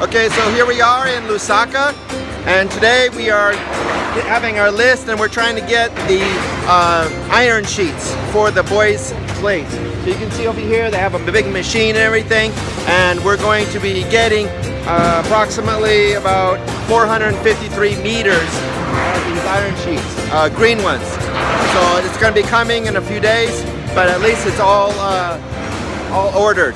Okay, so here we are in Lusaka, and today we are having our list and we're trying to get the uh, iron sheets for the boys' plates. So you can see over here they have a big machine and everything, and we're going to be getting uh, approximately about 453 meters of these iron sheets, uh, green ones. So it's going to be coming in a few days, but at least it's all uh, all ordered.